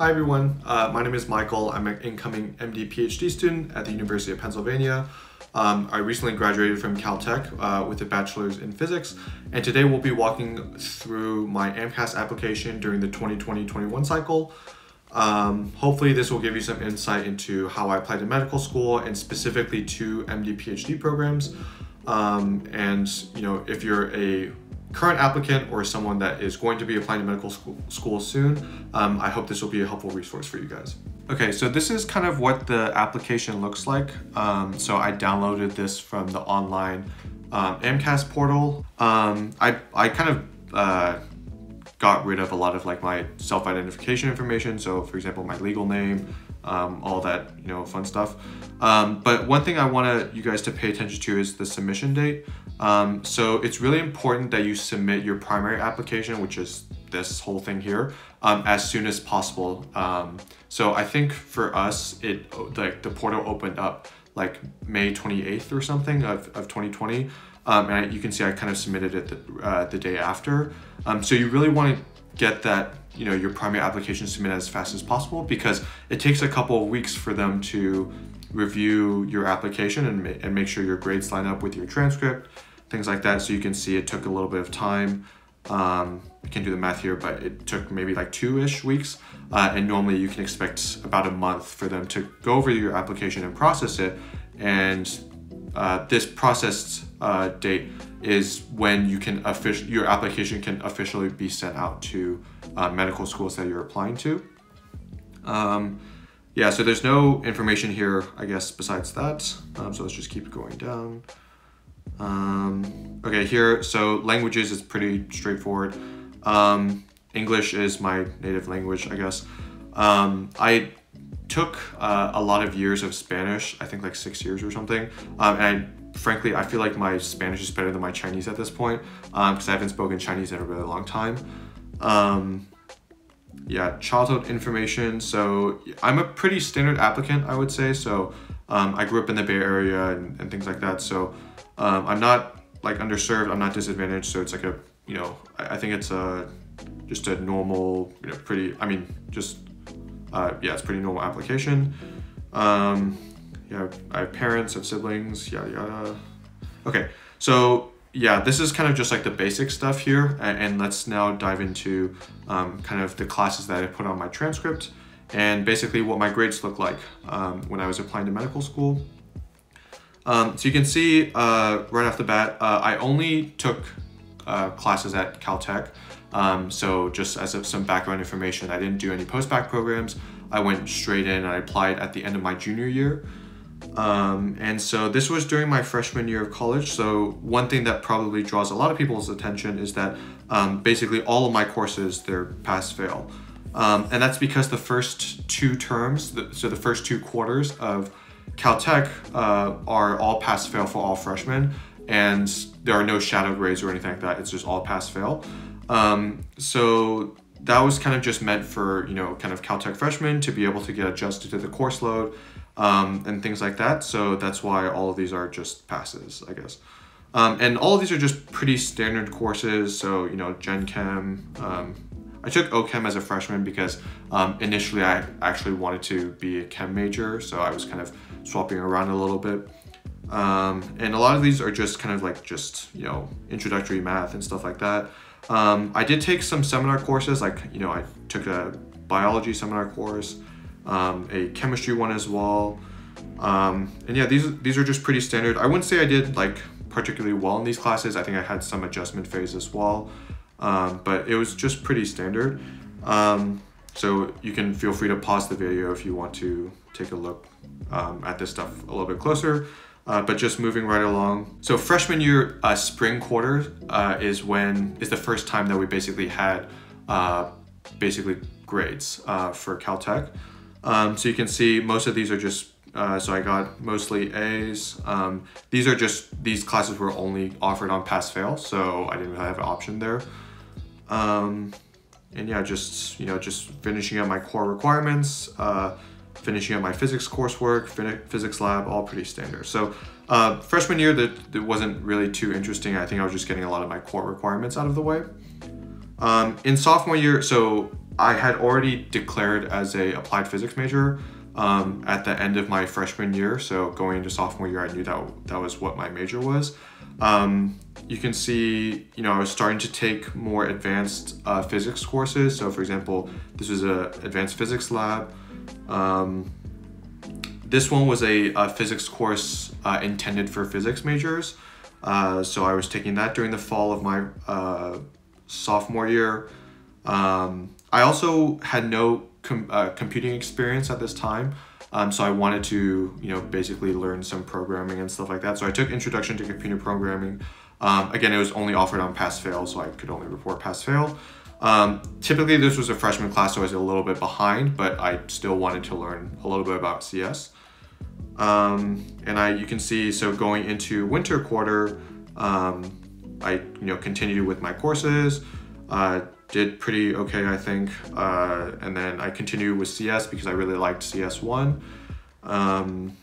Hi everyone, uh, my name is Michael. I'm an incoming MD PhD student at the University of Pennsylvania. Um, I recently graduated from Caltech uh, with a bachelor's in physics, and today we'll be walking through my AMCAS application during the 2020-21 cycle. Um, hopefully this will give you some insight into how I applied to medical school and specifically to MD PhD programs. Um, and you know, if you're a current applicant or someone that is going to be applying to medical school, school soon, um, I hope this will be a helpful resource for you guys. Okay, so this is kind of what the application looks like. Um, so I downloaded this from the online um, AMCAS portal. Um, I, I kind of uh, got rid of a lot of like my self-identification information. So for example, my legal name, um, all that, you know, fun stuff. Um, but one thing I want you guys to pay attention to is the submission date. Um, so it's really important that you submit your primary application, which is this whole thing here, um, as soon as possible. Um, so I think for us, it like the portal opened up like May 28th or something of, of 2020. Um, and I, you can see I kind of submitted it the, uh, the day after. Um, so you really want to get that you know your primary application submitted as fast as possible because it takes a couple of weeks for them to review your application and, ma and make sure your grades line up with your transcript things like that so you can see it took a little bit of time um, I can't do the math here but it took maybe like two-ish weeks uh, and normally you can expect about a month for them to go over your application and process it and uh, this processed uh, date is when you can your application can officially be sent out to uh, medical schools that you're applying to. Um, yeah, so there's no information here, I guess, besides that. Um, so let's just keep going down. Um, okay, here, so languages is pretty straightforward. Um, English is my native language, I guess. Um, I took uh, a lot of years of Spanish, I think like six years or something. Um, and frankly, I feel like my Spanish is better than my Chinese at this point um, because um, I haven't spoken Chinese in a really long time. Um, yeah, childhood information. So I'm a pretty standard applicant, I would say. So um, I grew up in the Bay Area and, and things like that. So um, I'm not like underserved. I'm not disadvantaged. So it's like a, you know, I, I think it's a just a normal, you know, pretty. I mean, just uh, yeah, it's pretty normal application. Um, yeah, I have parents, I have siblings, yada yada. Okay, so yeah, this is kind of just like the basic stuff here, and, let's now dive into um, kind of the classes that I put on my transcript, and basically what my grades look like um, when I was applying to medical school. Um, so you can see uh, right off the bat, uh, I only took uh, classes at Caltech. Um, so just as of some background information, I didn't do any post-bac programs. I went straight in and I applied at the end of my junior year. Um, and so this was during my freshman year of college. So one thing that probably draws a lot of people's attention is that um, basically all of my courses, they're pass fail. Um, and that's because the first two terms, so the first two quarters of Caltech uh, are all pass fail for all freshmen. And there are no shadow grades or anything like that. It's just all pass fail. Um, so that was kind of just meant for, you know, kind of Caltech freshmen to be able to get adjusted to the course load um, and things like that. So that's why all of these are just passes, I guess. Um, and all of these are just pretty standard courses. So, you know, Gen Chem. I took OChem as a freshman because um, initially I actually wanted to be a chem major. So I was kind of swapping around a little bit. Um, and a lot of these are just kind of like just, you know, introductory math and stuff like that. Um, I did take some seminar courses, like, you know, I took a biology seminar course um, a chemistry one as well. Um, and yeah, these, these are just pretty standard. I wouldn't say I did like particularly well in these classes. I think I had some adjustment phase as well, um, but it was just pretty standard. Um, so you can feel free to pause the video if you want to take a look um, at this stuff a little bit closer. Uh, but just moving right along. So freshman year, uh, spring quarter uh, is when is the first time that we basically had uh, basically grades uh, for Caltech. Um, so you can see most of these are just, uh, so I got mostly A's. Um, these are just, these classes were only offered on pass fail, so I didn't really have an option there. Um, and yeah, just, you know, just finishing up my core requirements, uh, finishing up my physics coursework, physics lab, all pretty standard. So uh, freshman year, that, wasn't really too interesting. I think I was just getting a lot of my core requirements out of the way. Um, in sophomore year, so I had already declared as a applied physics major um, at the end of my freshman year. So going into sophomore year, I knew that that was what my major was. Um, you can see, you know, I was starting to take more advanced uh, physics courses. So for example, this was a advanced physics lab. Um, this one was a, a physics course uh, intended for physics majors. Uh, so I was taking that during the fall of my uh, sophomore year. Um, I also had no com uh, computing experience at this time. Um, so I wanted to, you know, basically learn some programming and stuff like that. So I took Introduction to Computer Programming. Um, again, it was only offered on pass-fail, so I could only report pass-fail. Um, typically, this was a freshman class, so I was a little bit behind, but I still wanted to learn a little bit about CS. Um, and I, you can see, so going into winter quarter, um, I, you know, continued with my courses. Uh, did pretty okay, I think. Uh, and then I continued with CS because I really liked CS1. Um,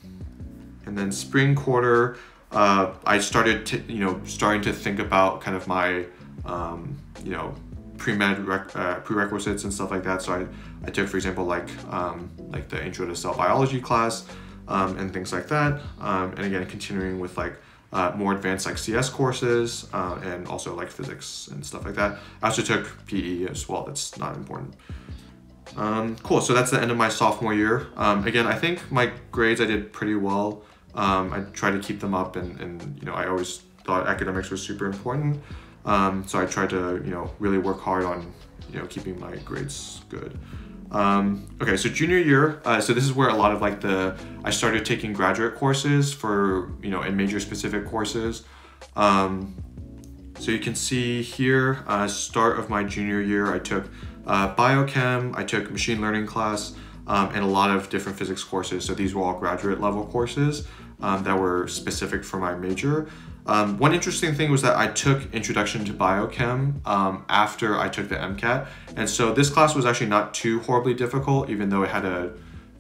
and then spring quarter, uh, I started to, you know, starting to think about kind of my, um, you know, pre-med uh, prerequisites and stuff like that. So I, I took, for example, like, um, like the intro to cell biology class um, and things like that. Um, and again, continuing with like uh, more advanced like CS courses uh, and also like physics and stuff like that. I also took PE as well. That's not important. Um, cool. So that's the end of my sophomore year. Um, again, I think my grades I did pretty well. Um, I tried to keep them up, and, and you know I always thought academics was super important. Um, so I tried to you know really work hard on you know keeping my grades good. Um, okay, so junior year, uh, so this is where a lot of like the, I started taking graduate courses for, you know, in major specific courses. Um, so you can see here, uh, start of my junior year, I took uh, biochem, I took machine learning class, um, and a lot of different physics courses. So these were all graduate level courses um, that were specific for my major. Um, one interesting thing was that I took Introduction to Biochem um, after I took the MCAT. And so this class was actually not too horribly difficult, even though it had a,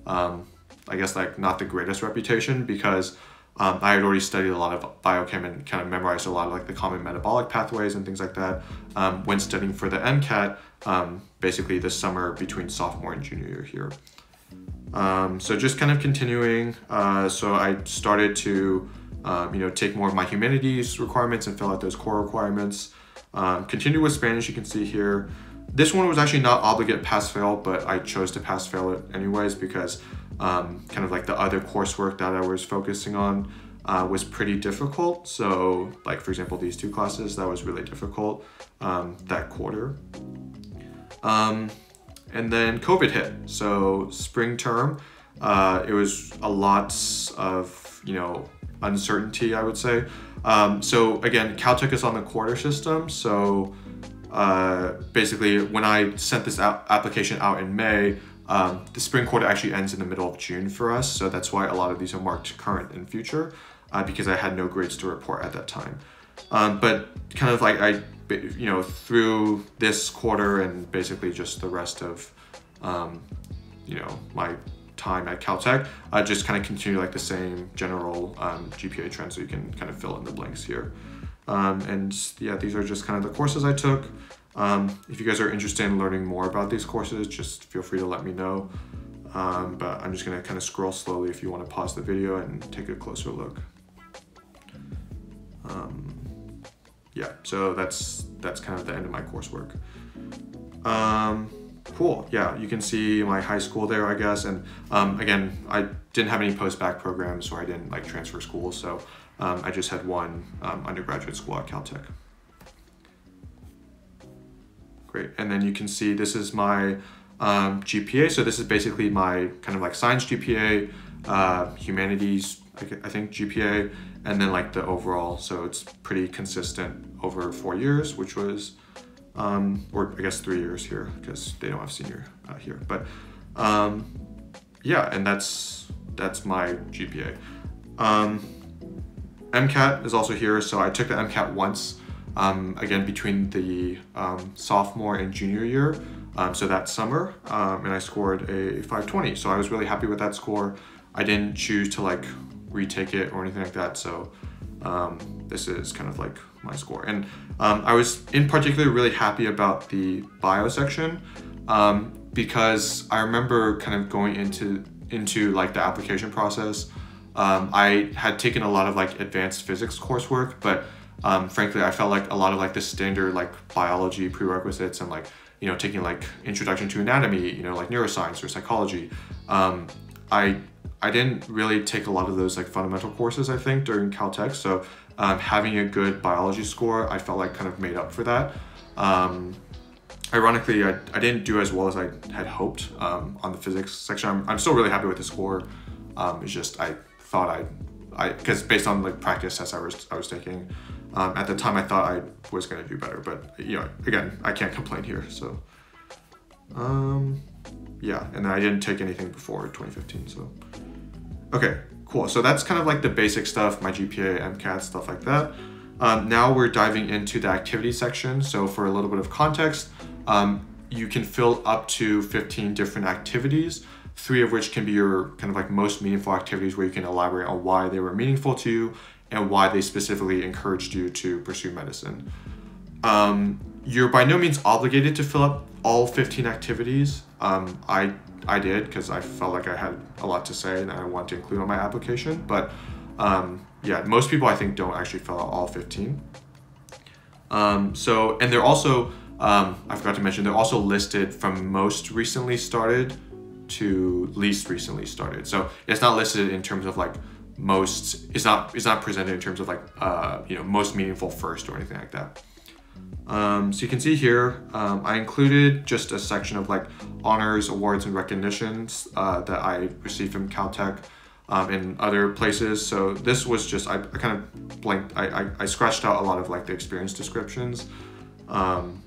um, I guess like not the greatest reputation because um, I had already studied a lot of biochem and kind of memorized a lot of like the common metabolic pathways and things like that um, when studying for the MCAT, um, basically this summer between sophomore and junior year here. so just kind of continuing, uh, so I started to um, you know, take more of my humanities requirements and fill out those core requirements. Um, continue with Spanish, you can see here. This one was actually not obligate pass-fail, but I chose to pass-fail it anyways because um, kind of like the other coursework that I was focusing on uh, was pretty difficult. So like, for example, these two classes, that was really difficult um, that quarter. Um, and then COVID hit. So spring term, uh, it was a lot of, you know, uncertainty, I would say. Um, so again, Caltech is on the quarter system. So uh, basically, when I sent this application out in May, um, the spring quarter actually ends in the middle of June for us. So that's why a lot of these are marked current and future uh, because I had no grades to report at that time. Um, but kind of like I, you know, through this quarter and basically just the rest of, um, you know, my time at Caltech, uh, just kind of continue like the same general um, GPA trend so you can kind of fill in the blanks here. Um, and yeah, these are just kind of the courses I took. Um, if you guys are interested in learning more about these courses, just feel free to let me know. Um, but I'm just gonna kind of scroll slowly if you wanna pause the video and take a closer look. Um, yeah, so that's that's kind of the end of my coursework. Cool, yeah, you can see my high school there, I guess. And um, again, I didn't have any post-bac programs, so I didn't like transfer schools. So um, I just had one um, undergraduate school at Caltech. Great, and then you can see this is my um, GPA. So this is basically my kind of like science GPA, uh, humanities, I think GPA, and then like the overall. So it's pretty consistent over four years, which was um, or I guess three years here because they don't have senior uh, here. But um, yeah, and that's that's my GPA. Um, MCAT is also here, so I took the MCAT once, um, again between the um, sophomore and junior year, um, so that summer, and I scored a 520. So I was really happy with that score. I didn't choose to like retake it or anything like that, so this is kind of like my score. And um, I was in particular really happy about the bio section. um, because I remember kind of going into into like the application process. Um, I had taken a lot of like advanced physics coursework, but um, frankly, I felt like a lot of like the standard like biology prerequisites and like you know taking like introduction to anatomy, you know like neuroscience or psychology. Um, I I didn't really take a lot of those like fundamental courses I think during Caltech, so um, having a good biology score I felt like kind of made up for that. Um, ironically, I, I didn't do as well as I had hoped um, on the physics section. I'm, I'm still really happy with the score. Um, it's just I thought I, I because based on like practice tests I was I was taking, um, at the time I thought I was gonna do better. But you know, again, I can't complain here. So, um, yeah, and I didn't take anything before 2015. So, okay, cool. So that's kind of like the basic stuff, my GPA, MCAT, stuff like that. Um, now we're diving into the activity section. So for a little bit of context, um, you can fill up to 15 different activities, three of which can be your kind of like most meaningful activities where you can elaborate on why they were meaningful to you and why they specifically encouraged you to pursue medicine. Um, you're by no means obligated to fill up all 15 activities. Um, I I did because I felt like I had a lot to say and I wanted to include on my application. But um, yeah, most people I think don't actually fill out all 15. Um, so, and they're also, um, I forgot to mention, they're also listed from most recently started to least recently started. So it's not listed in terms of like most, it's not, it's not presented in terms of like, uh, you know, most meaningful first or anything like that. Um, so you can see here, um, I included just a section of like honors, awards, and recognitions uh, that I received from Caltech um, in other places. So this was just, I, I kind of blanked, I, I, I, scratched out a lot of like the experience descriptions. Um,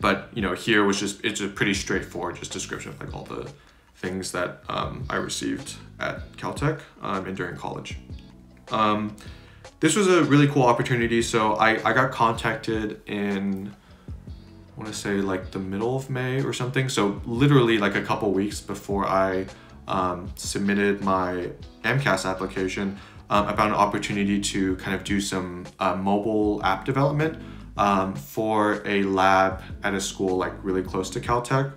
but you know, here was just, it's a pretty straightforward just description of like all the things that um, I received at Caltech um, and during college. This was a really cool opportunity. So I, I got contacted in, I want to say like the middle of May or something. So literally like a couple weeks before I um, submitted my AMCAS application um, about an opportunity to kind of do some uh, mobile app development um, for a lab at a school like really close to Caltech.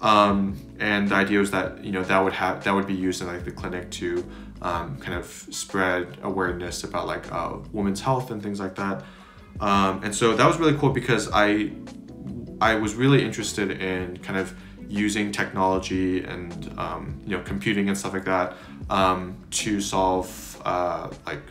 Um, and the idea was that you know that would have that would be used in like the clinic to um, kind of spread awareness about like uh, women's health and things like that. Um, and so that was really cool because I I was really interested in kind of using technology and um, you know computing and stuff like that um, to solve uh, like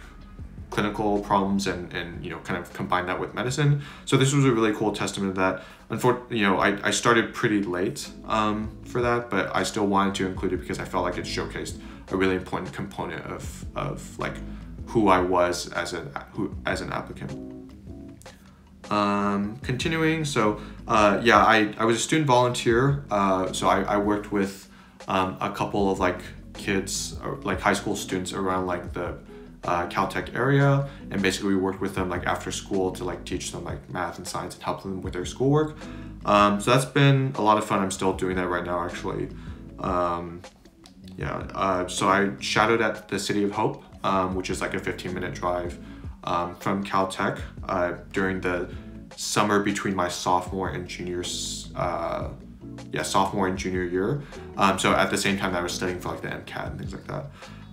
clinical problems and and you know kind of combine that with medicine. So this was a really cool testament to that. Unfortunately, you know, I, I started pretty late um, for that, but I still wanted to include it because I felt like it showcased a really important component of of like who I was as an who as an applicant. Um, continuing, so uh, yeah, I, I was a student volunteer, uh, so I, I worked with um, a couple of like kids, or, like high school students around like the uh, Caltech area, and basically we worked with them like after school to like teach them like math and science and help them with their schoolwork. Um, so that's been a lot of fun. I'm still doing that right now, actually. Um, yeah, uh, so I shadowed at the City of Hope, um, which is like a 15 minute drive um, from Caltech uh, during the summer between my sophomore and junior, uh, yeah, sophomore and junior year. Um, so at the same time that I was studying for like the MCAT and things like that.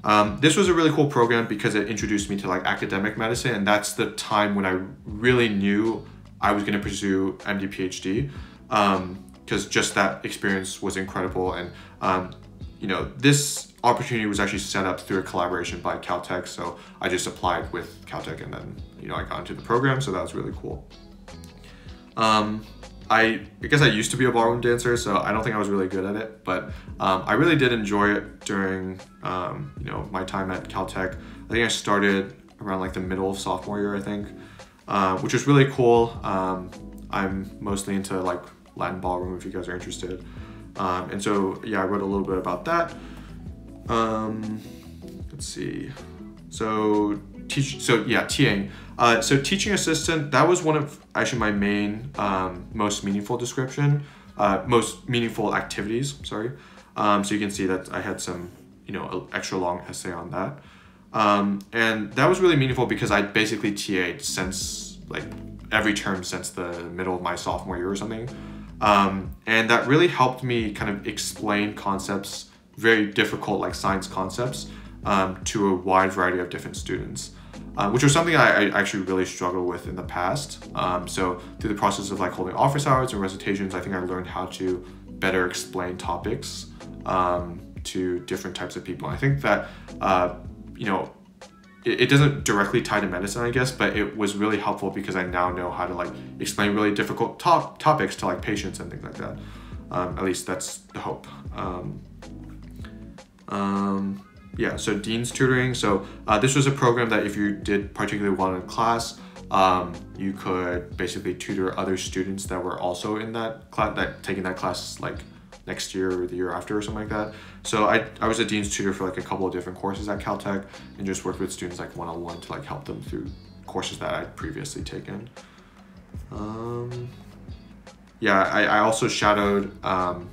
Um, this was a really cool program because it introduced me to like academic medicine, and that's the time when I really knew I was going to pursue MD PhD. Because um, just that experience was incredible, and um, you know this opportunity was actually set up through a collaboration by Caltech. So I just applied with Caltech and then, you know, I got into the program. So that was really cool. Um, I I guess I used to be a ballroom dancer, so I don't think I was really good at it, but um, I really did enjoy it during um, you know my time at Caltech. I think I started around like the middle of sophomore year, I think, uh, which was really cool. Um, I'm mostly into like Latin ballroom if you guys are interested, um, and so yeah, I wrote a little bit about that. Um, let's see. So teach. So yeah, TAing. Uh, so teaching assistant. That was one of actually my main, um, most meaningful description. Uh, most meaningful activities. Sorry. Um, so you can see that I had some, you know, extra long essay on that. Um, and that was really meaningful because I basically TA'd since like every term since the middle of my sophomore year or something. Um, and that really helped me kind of explain concepts, very difficult like science concepts, um, to a wide variety of different students. Uh, which was something I, I, actually really struggled with in the past. Um, so through the process of like holding office hours and recitations, I think I learned how to better explain topics um, to different types of people. I think that uh, you know it, doesn't directly tie to medicine, I guess, but it was really helpful because I now know how to like explain really difficult top topics to like patients and things like that. Um, at least that's the hope. Um, um, yeah, so Dean's tutoring. So uh, this was a program that if you did particularly well in class, um, you could basically tutor other students that were also in that class, that taking that class like next year or the year after or something like that. So I, I was a dean's tutor for like a couple of different courses at Caltech and just worked with students like one-on-one to like help them through courses that I'd previously taken. Um, yeah, I, I also shadowed um,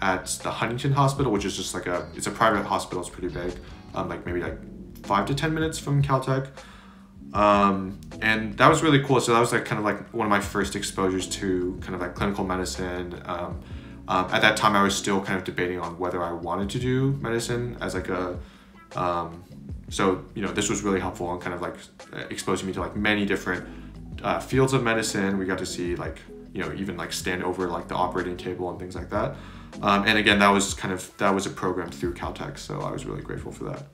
at the Huntington Hospital, which is just like a, it's a private hospital, it's pretty big, um, like maybe like five to 10 minutes from Caltech. Um, and that was really cool. So that was like kind of like one of my first exposures to kind of like clinical medicine. Um, um, at that time, I was still kind of debating on whether I wanted to do medicine as like a, um, so you know, this was really helpful and kind of like exposing me to like many different uh, fields of medicine. We got to see like you know even like stand over like the operating table and things like that. Um, and again, that was kind of that was a program through Caltech, so I was really grateful for that.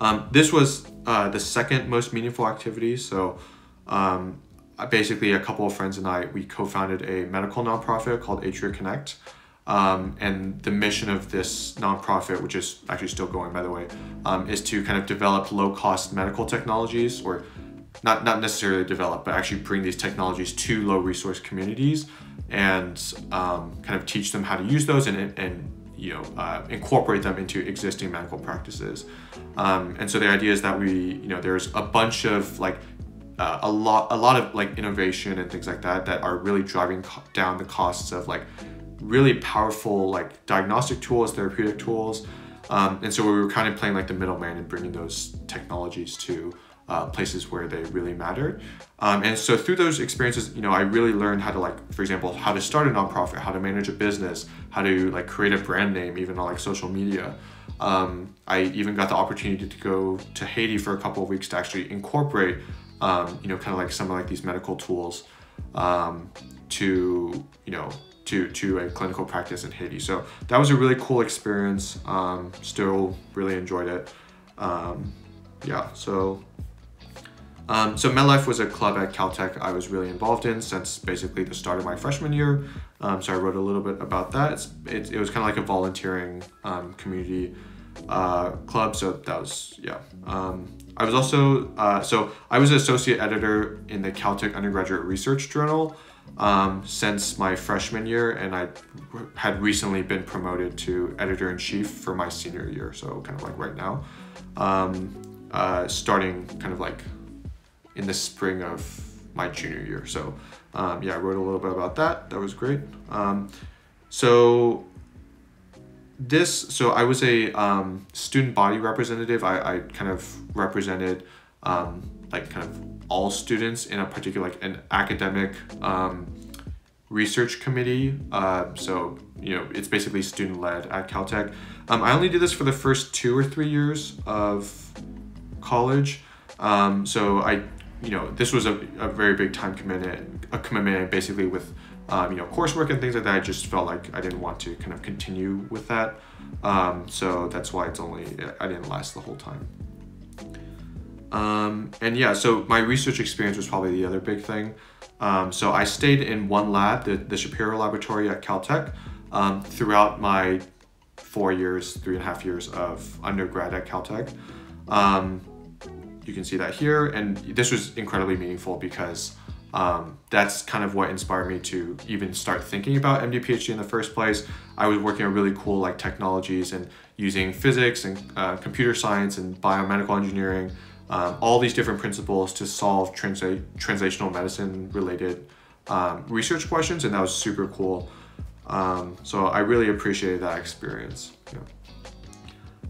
Um, this was uh, the second most meaningful activity. So um, basically, a couple of friends and I we co-founded a medical nonprofit called Atria Connect. Um, and the mission of this nonprofit, which is actually still going by the way, um, is to kind of develop low-cost medical technologies or not, not necessarily develop, but actually bring these technologies to low resource communities and um, kind of teach them how to use those and, and you know uh, incorporate them into existing medical practices. Um, and so the idea is that we you know there's a bunch of like uh, a lot a lot of like innovation and things like that that are really driving down the costs of like really powerful like diagnostic tools, therapeutic tools. Um, and so we were kind of playing like the middleman and bringing those technologies to uh, places where they really mattered. Um, and so through those experiences, you know, I really learned how to like, for example, how to start a nonprofit, how to manage a business, how to like create a brand name, even on like social media. Um, I even got the opportunity to go to Haiti for a couple of weeks to actually incorporate, um, you know, kind of like some of like these medical tools um, to, you know, to, to a clinical practice in Haiti. So that was a really cool experience. Um, still really enjoyed it. Um, yeah, so um, so MedLife was a club at Caltech I was really involved in since basically the start of my freshman year. Um, so I wrote a little bit about that. It, it was kind of like a volunteering community uh, club. So that was, yeah. Um, I was also, uh, so I was an associate editor in the Caltech Undergraduate Research Journal um, since my freshman year. And I had recently been promoted to editor in chief for my senior year. So kind of like right now. Um, uh, starting kind of like in the spring of my junior year. So um, yeah, I wrote a little bit about that. That was great. Um, so this, so I was a um, student body representative. I, I kind of represented um, like kind of all students in a particular like an academic um, research committee. Uh, so you know, it's basically student led at Caltech. Um, I only did this for the first two or three years of college. Um, so I you know, this was a, a very big time commitment, a commitment basically with, um, you know, coursework and things like that. I just felt like I didn't want to kind of continue with that. Um, so that's why it's only, I didn't last the whole time. Um, and yeah, so my research experience was probably the other big thing. Um, so I stayed in one lab, the, the Shapiro Laboratory at Caltech, um, throughout my four years, three and a half years of undergrad at Caltech. Um, you can see that here. And this was incredibly meaningful because um, that's kind of what inspired me to even start thinking about MD PhD in the first place. I was working on really cool like technologies and using physics and uh, computer science and biomedical engineering, um, all these different principles to solve transla translational medicine related um, research questions, and that was super cool. Um, so I really appreciated that experience. Yeah.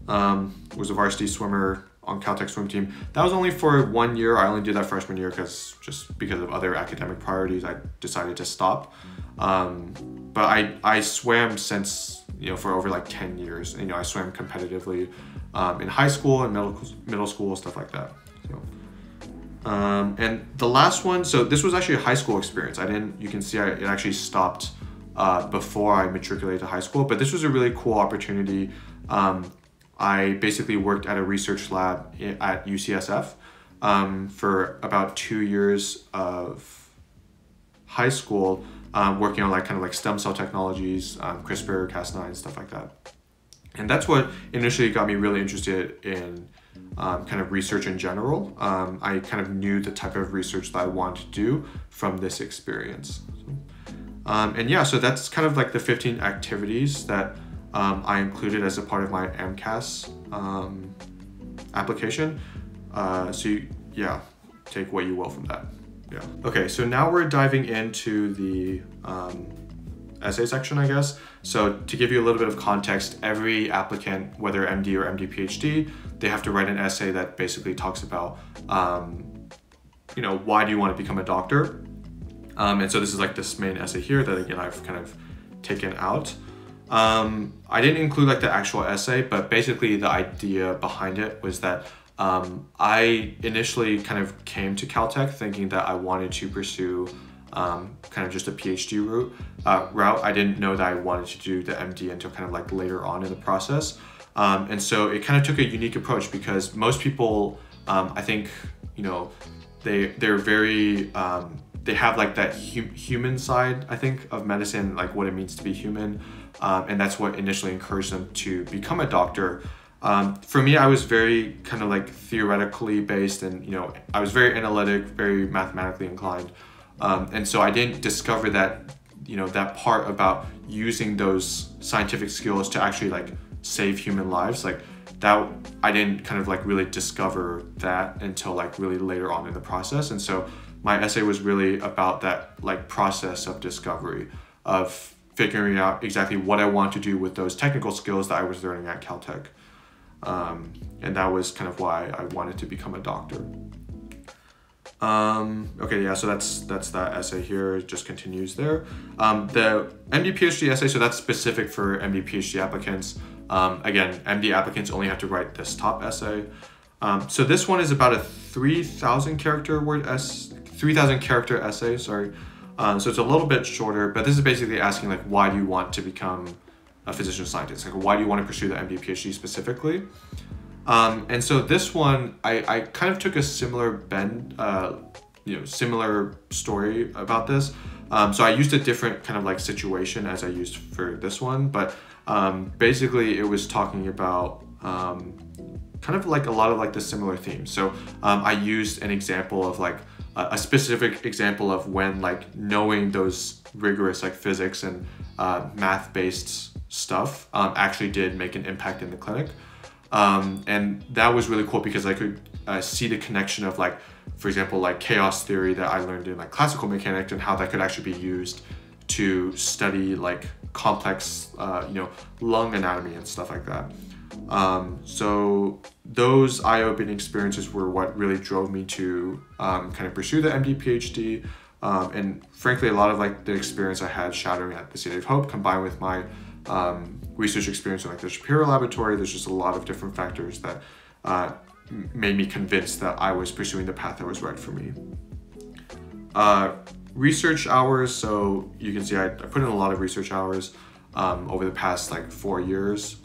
Um, was a varsity swimmer on Caltech swim team. That was only for one year. I only did that freshman year because just because of other academic priorities, I decided to stop. Um, but I, I swam since, you know, for over like 10 years. You know, I swam competitively um, in high school and middle, middle school, stuff like that. So, um, and the last one, so this was actually a high school experience. I didn't, you can see I, it actually stopped uh, before I matriculated to high school, but this was a really cool opportunity. Um, I basically worked at a research lab at UCSF um, for about two years of high school, um, working on like kind of like stem cell technologies, um, CRISPR, Cas9, stuff like that. And that's what initially got me really interested in um, kind of research in general. Um, I kind of knew the type of research that I wanted to do from this experience. Um, and yeah, so that's kind of like the 15 activities that um, I included as a part of my AMCAS um, application. Uh, so you, yeah, take what you will from that. Yeah. Okay, so now we're diving into the um, essay section, I guess. So to give you a little bit of context, every applicant, whether MD or MD PhD, they have to write an essay that basically talks about, um, you know, why do you want to become a doctor? Um, and so this is like this main essay here that again I've kind of taken out. Um, I didn't include like the actual essay, but basically the idea behind it was that um, I initially kind of came to Caltech thinking that I wanted to pursue um, kind of just a PhD route. Uh, route. I didn't know that I wanted to do the MD until kind of like later on in the process. Um, and so it kind of took a unique approach because most people, um, I think, you know, they they're very um, they have like that hu- human side, I think, of medicine, like what it means to be human. Um, and that's what initially encouraged them to become a doctor. Um, for me, I was very kind of like theoretically based, and you know, I was very analytic, very mathematically inclined, um, and so I didn't discover that, you know, that part about using those scientific skills to actually like save human lives, like that. I didn't kind of like really discover that until like really later on in the process, and so my essay was really about that like process of discovery of figuring out exactly what I want to do with those technical skills that I was learning at Caltech. Um, and that was kind of why I wanted to become a doctor. Um, okay, yeah, so that's that's that essay here. It just continues there. Um, the MD PhD essay, so that's specific for MD PhD applicants. Um, again, MD applicants only have to write this top essay. Um, so this one is about a 3,000 character word s 3,000 character essay, sorry. Um, so it's a little bit shorter, but this is basically asking like, why do you want to become a physician scientist? Like, why do you want to pursue the MD PhD specifically? Um, and so this one, I, I kind of took a similar bend, uh, you know, similar story about this. Um, so I used a different kind of like situation as I used for this one, but um, basically it was talking about um, kind of like a lot of like the similar themes. So um, I used an example of like a specific example of when like knowing those rigorous like physics and uh, math based stuff um, actually did make an impact in the clinic. Um, and that was really cool because I could uh, see the connection of like, for example, like chaos theory that I learned in like classical mechanics and how that could actually be used to study like complex, uh, you know, lung anatomy and stuff like that. Um, so those eye-opening experiences were what really drove me to um, kind of pursue the MD PhD. Um, and frankly, a lot of like the experience I had shadowing at the City of Hope combined with my um, research experience in like the Shapiro Laboratory, there's just a lot of different factors that uh, made me convinced that I was pursuing the path that was right for me. Uh, research hours, so you can see I, I, put in a lot of research hours um, over the past like four years.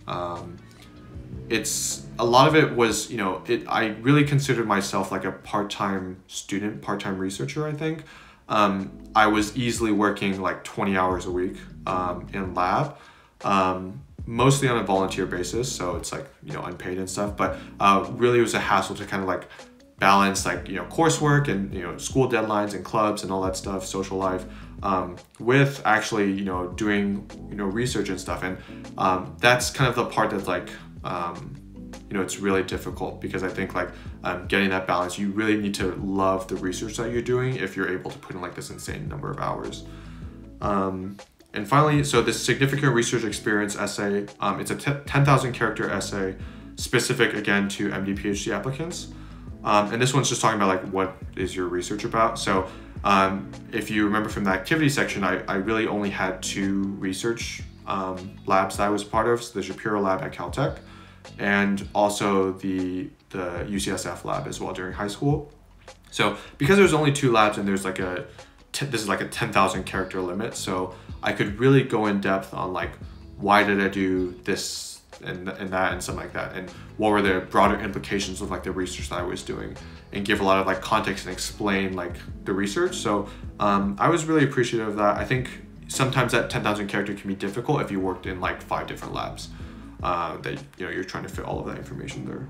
It's a lot of it was you know it i really considered myself like a part-time student part-time researcher i think. Um, i was easily working like 20 hours a week um, in lab um, mostly on a volunteer basis so it's like you know unpaid and stuff but uh, really it was a hassle to kind of like balance like you know coursework and you know school deadlines and clubs and all that stuff social life um, with actually you know doing you know research and stuff and um, that's kind of the part that's like um, you know, it's really difficult because I think like um, getting that balance, you really need to love the research that you're doing if you're able to put in like this insane number of hours. Um, and finally, so this significant research experience essay, um, it's a 10,000 character essay specific again to MD PhD applicants. Um, and this one's just talking about like what is your research about. So um, if you remember from the activity section, I, I really only had two research um, labs that I was part of. So the Shapiro lab at Caltech and also the, the UCSF lab as well during high school. So because there's only two labs and there's like a, this is like a 10,000 character limit. So I could really go in depth on like, why did I do this and, and that and something like that? And what were the broader implications of like the research that I was doing and give a lot of like context and explain like the research. So um, I was really appreciative of that. I think sometimes that 10,000 character can be difficult if you worked in like five different labs uh, that you know you're trying to fit all of that information there.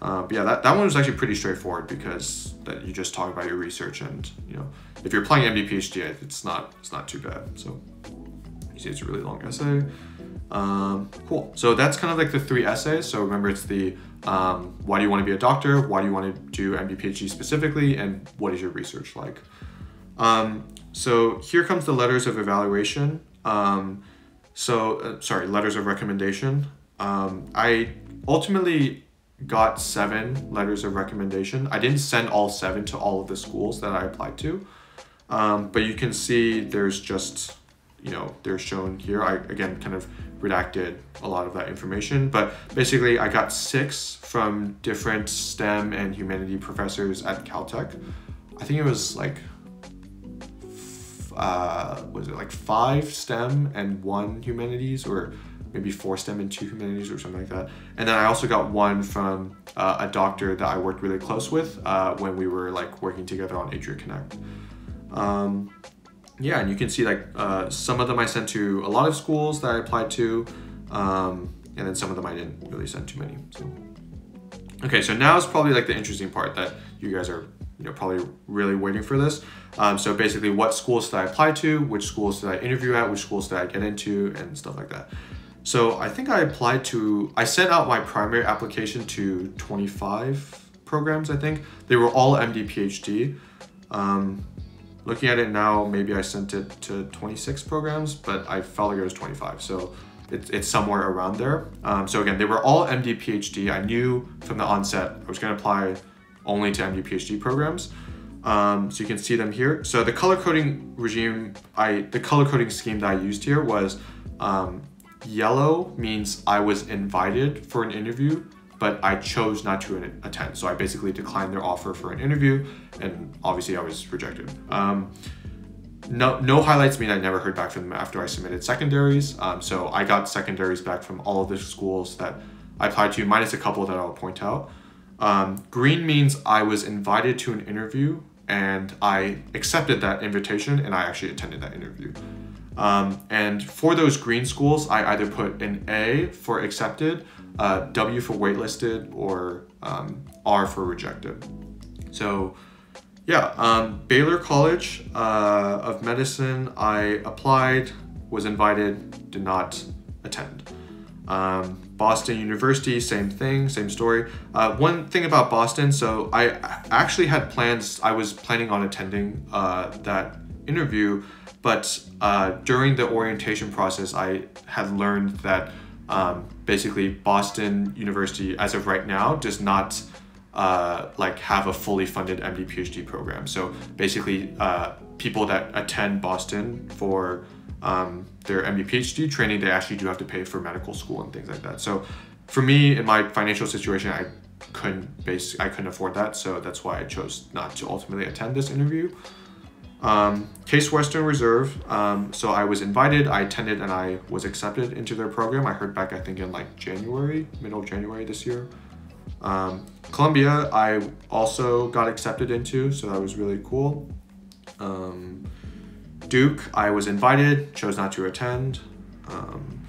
Uh, but yeah, that, that one was actually pretty straightforward because that you just talk about your research and you know if you're applying MD PhD, it's not it's not too bad. So you see, it's a really long essay. Um, cool. So that's kind of like the three essays. So remember, it's the um, why do you want to be a doctor? Why do you want to do MD PhD specifically? And what is your research like? Um, so here comes the letters of evaluation. Um, so, uh, sorry, letters of recommendation. Um, I ultimately got seven letters of recommendation. I didn't send all seven to all of the schools that I applied to, um, but you can see there's just, you know, they're shown here. I, again, kind of redacted a lot of that information, but basically I got six from different STEM and humanity professors at Caltech. I think it was like uh, was it like five STEM and one humanities, or maybe four STEM and two humanities, or something like that. And then I also got one from uh, a doctor that I worked really close with uh, when we were like working together on Atria Connect. Um, yeah, and you can see like uh, some of them I sent to a lot of schools that I applied to, um, and then some of them I didn't really send too many. So, okay, so now is probably like the interesting part that you guys are you know probably really waiting for this. Um, so basically, what schools did I apply to? Which schools did I interview at? Which schools did I get into? And stuff like that. So I think I applied to. I sent out my primary application to 25 programs. I think they were all MD PhD. Um, looking at it now, maybe I sent it to 26 programs, but I felt like it was 25. So it's, it's somewhere around there. Um, so again, they were all MD PhD. I knew from the onset I was going to apply only to MD PhD programs. Um, so you can see them here. So the color coding regime, I the color coding scheme that I used here was um, yellow means I was invited for an interview, but I chose not to attend. So I basically declined their offer for an interview, and obviously I was rejected. Um, no, no highlights mean I never heard back from them after I submitted secondaries. Um, so I got secondaries back from all of the schools that I applied to, minus a couple that I'll point out. Um, green means I was invited to an interview and I accepted that invitation and I actually attended that interview. Um, and for those green schools, I either put an A for accepted, uh, W for waitlisted, or um, R for rejected. So, yeah, um, Baylor College uh, of Medicine, I applied, was invited, did not attend. Um, Boston University, same thing, same story. Uh, one thing about Boston, so I actually had plans, I was planning on attending uh, that interview, but uh, during the orientation process, I had learned that um, basically Boston University, as of right now, does not uh, like have a fully funded MD PhD program. So basically, uh, people that attend Boston for um, their MD PhD training, they actually do have to pay for medical school and things like that. So for me, in my financial situation, I couldn't base I couldn't afford that, so that's why I chose not to ultimately attend this interview. Um, Case Western Reserve. Um, so I was invited, I attended, and I was accepted into their program. I heard back, I think, in like January, middle of January this year. Um, Columbia, I also got accepted into, so that was really cool. Um, Duke, I was invited, chose not to attend. Um,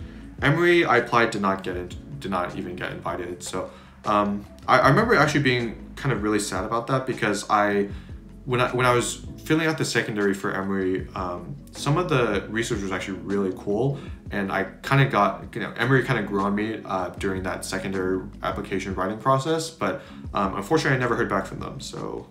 Emory, I applied, did not get it, did not even get invited. So um, I, I remember actually being kind of really sad about that because I, when I when I was filling out the secondary for Emory, um, some of the research was actually really cool, and I kind of got you know Emory kind of grew on me uh, during that secondary application writing process. But um, unfortunately, I never heard back from them. So.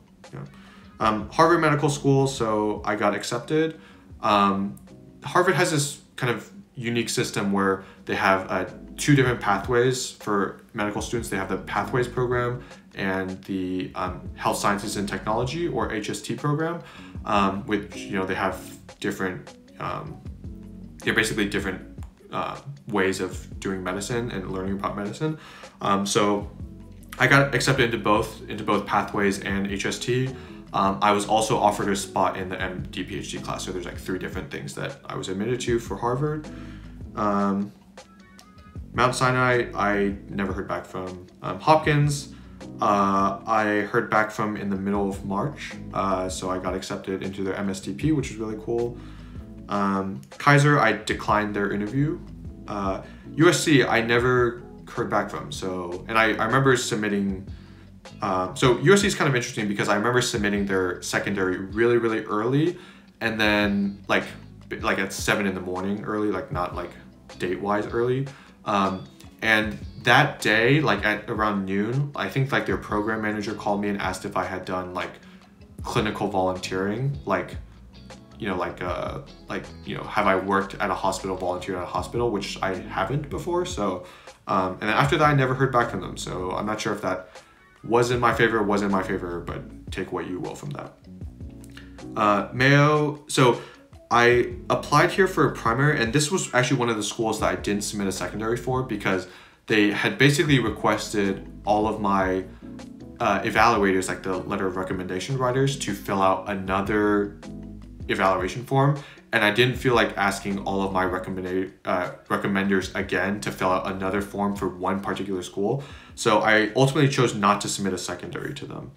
Um, Harvard Medical School, so I got accepted. Um, Harvard has this kind of unique system where they have uh, two different pathways for medical students. They have the Pathways program and the um, Health Sciences and Technology or HST program. um, which you know they have different. Um, they're basically different uh, ways of doing medicine and learning about medicine. Um, so I got accepted into both into both pathways and HST. Um, I was also offered a spot in the MD PhD class. So there's like three different things that I was admitted to for Harvard. Um, Mount Sinai, I never heard back from. Um, Hopkins, uh, I heard back from in the middle of March. Uh, so I got accepted into their MSTP, which is really cool. Um, Kaiser, I declined their interview. Uh, USC, I never heard back from. So, and I, I remember submitting. Um, so USC is kind of interesting because I remember submitting their secondary really, really early, and then like like at seven in the morning early, like not like date wise early. Um, and that day, like at around noon, I think like their program manager called me and asked if I had done like clinical volunteering, like you know, like uh, like you know, have I worked at a hospital, volunteered at a hospital, which I haven't before. So, um, and then after that, I never heard back from them. So I'm not sure if that was in my favor, wasn't my favor, but take what you will from that. Uh, Mayo. So I applied here for a primary, and this was actually one of the schools that I didn't submit a secondary for because they had basically requested all of my uh, evaluators, like the letter of recommendation writers, to fill out another evaluation form. And I didn't feel like asking all of my uh, recommenders again to fill out another form for one particular school. So I ultimately chose not to submit a secondary to them.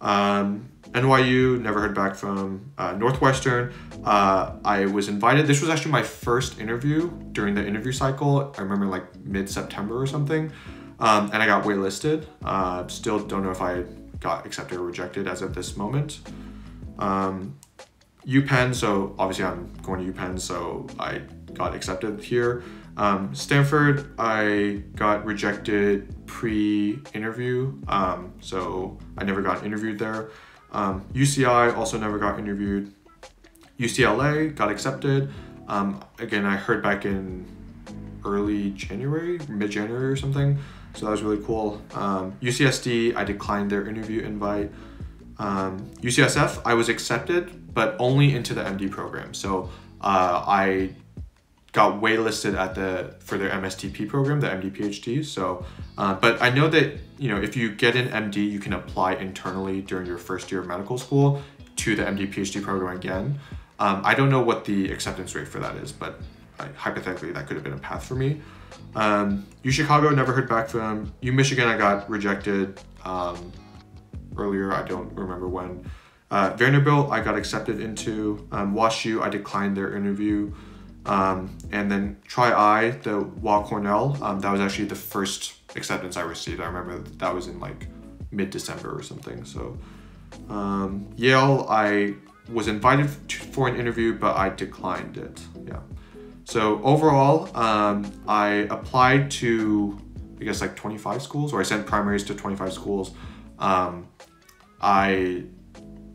Um, NYU, never heard back from uh, Northwestern. Uh, I was invited. This was actually my first interview during the interview cycle. I remember like mid September or something. Um, and I got waitlisted. Uh, still don't know if I got accepted or rejected as of this moment. Um, UPenn, so obviously I'm going to UPenn, so I got accepted here. Um, Stanford, I got rejected pre-interview, um, so I never got interviewed there. Um, UCI also never got interviewed. UCLA got accepted. Um, again, I heard back in early January, mid-January or something, so that was really cool. UCSD, um, I declined their interview invite. UCSF, um, I was accepted, but only into the MD program. So uh, I got waitlisted at the for their MSTP program, the MD PhD. So, uh, but I know that you know if you get an MD, you can apply internally during your first year of medical school to the MD PhD program again. Um, I don't know what the acceptance rate for that is, but I, hypothetically that could have been a path for me. Um, U Chicago never heard back from. U Michigan I got rejected um, earlier. I don't remember when. Uh, Vanderbilt I got accepted into. Um, WashU I declined their interview. Um, and then Tri-I, the Weill Cornell, um, that was actually the first acceptance I received. I remember that was in like mid-December or something. So um, Yale, I was invited for an interview, but I declined it. Yeah. So overall, um, I applied to, I guess like 25 schools, or I sent primaries to 25 schools. Um, I,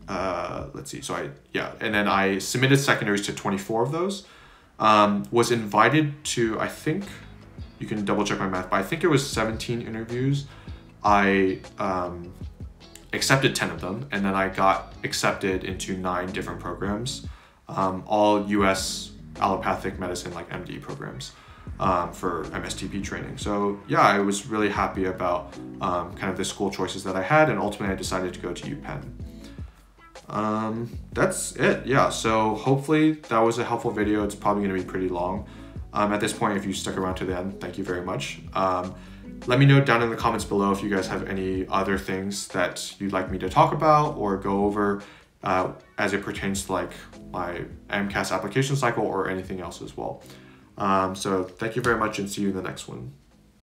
uh, let's see, so I, yeah, and then I submitted secondaries to 24 of those um, was invited to, I think, you can double check my math, but I think it was 17 interviews. I um, accepted 10 of them, and then I got accepted into nine different programs, um, all US allopathic medicine, like MD programs. Um, for MSTP training. So yeah, I was really happy about um, kind of the school choices that I had, and ultimately I decided to go to UPenn um, that's it. Yeah, so hopefully that was a helpful video. It's probably going to be pretty long. Um, at this point, if you stuck around to the end, thank you very much. Um, let me know down in the comments below if you guys have any other things that you'd like me to talk about or go over uh, as it pertains to like my AMCAS application cycle or anything else as well. Um, so thank you very much and see you in the next one.